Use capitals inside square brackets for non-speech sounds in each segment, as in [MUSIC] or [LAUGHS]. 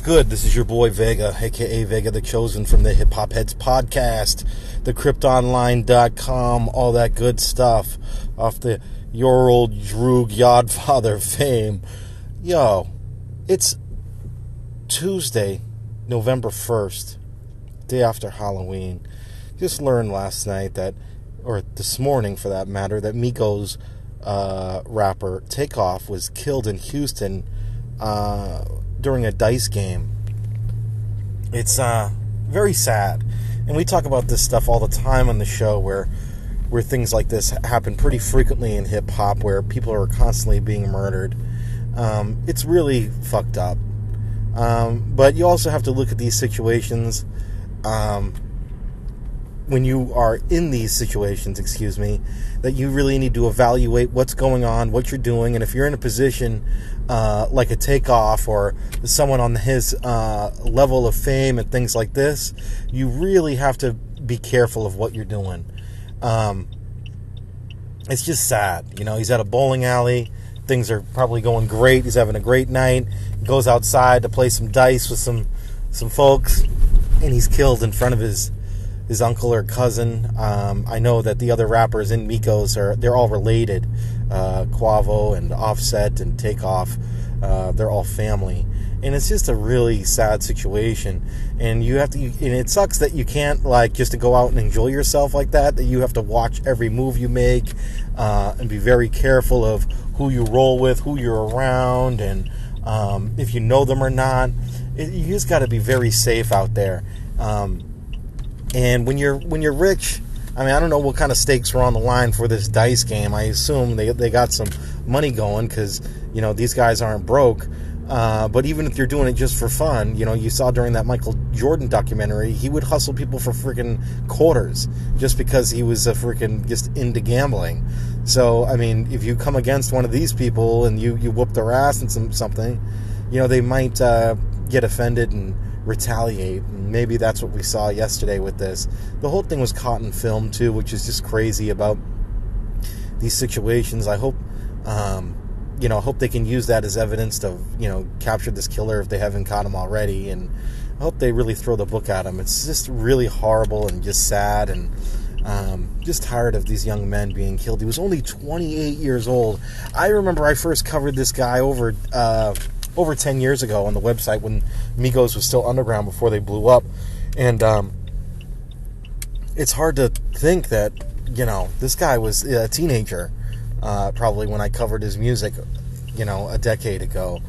good? This is your boy Vega, aka Vega the Chosen from the Hip Hop Heads podcast, the cryptonline.com, all that good stuff off the your old Droog Yodfather [LAUGHS] fame. Yo, it's Tuesday, November 1st, day after Halloween. Just learned last night that, or this morning for that matter, that Migos uh, rapper Takeoff was killed in Houston. Uh, during a dice game. It's uh, very sad. And we talk about this stuff all the time on the show where where things like this happen pretty frequently in hip hop where people are constantly being murdered. Um, it's really fucked up. Um, but you also have to look at these situations um, when you are in these situations, excuse me, that you really need to evaluate what's going on, what you're doing, and if you're in a position uh, like a takeoff or someone on his uh, level of fame and things like this, you really have to be careful of what you're doing. Um, it's just sad, you know. He's at a bowling alley. Things are probably going great. He's having a great night. He goes outside to play some dice with some some folks, and he's killed in front of his his uncle or cousin. Um, I know that the other rappers in Migos are they're all related. Uh, Quavo and Offset and Takeoff, uh, they're all family, and it's just a really sad situation. And you have to, and it sucks that you can't like just to go out and enjoy yourself like that. That you have to watch every move you make uh, and be very careful of who you roll with, who you're around, and um, if you know them or not. It, you just got to be very safe out there. Um, and when you're when you're rich, I mean, I don't know what kind of stakes were on the line for this dice game. I assume they they got some money going because you know these guys aren't broke. Uh, but even if you're doing it just for fun, you know, you saw during that Michael Jordan documentary, he would hustle people for freaking quarters just because he was a freaking just into gambling. So, I mean, if you come against one of these people and you, you whoop their ass and some something, you know, they might uh, get offended and retaliate. And maybe that's what we saw yesterday with this. The whole thing was caught in film too, which is just crazy about these situations. I hope, um, you know, I hope they can use that as evidence to, you know, capture this killer if they haven't caught him already. And I hope they really throw the book at him. It's just really horrible and just sad and. Um, just tired of these young men being killed. He was only 28 years old. I remember I first covered this guy over uh, over 10 years ago on the website when Migos was still underground before they blew up. And um, it's hard to think that, you know, this guy was a teenager uh, probably when I covered his music, you know, a decade ago.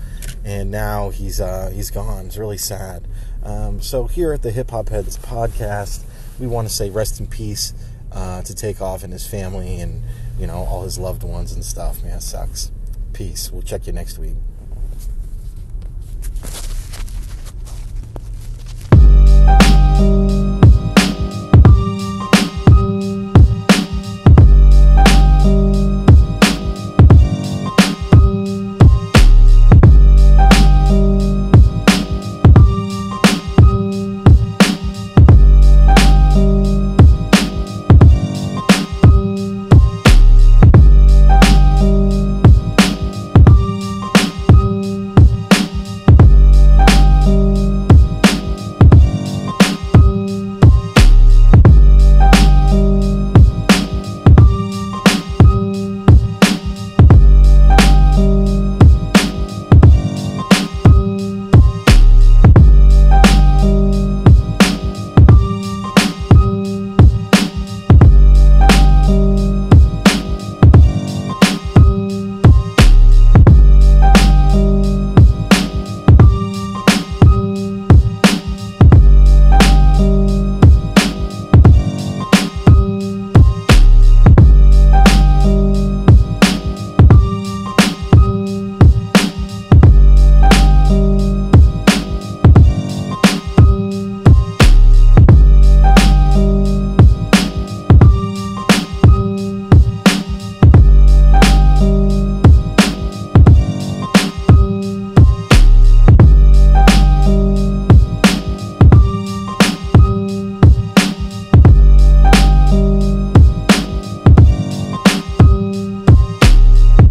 And now he's uh, he's gone. It's really sad. Um, so here at the Hip Hop Heads podcast, we want to say rest in peace uh, to Takeoff and his family and you know all his loved ones and stuff. Man, sucks. Peace. We'll check you next week.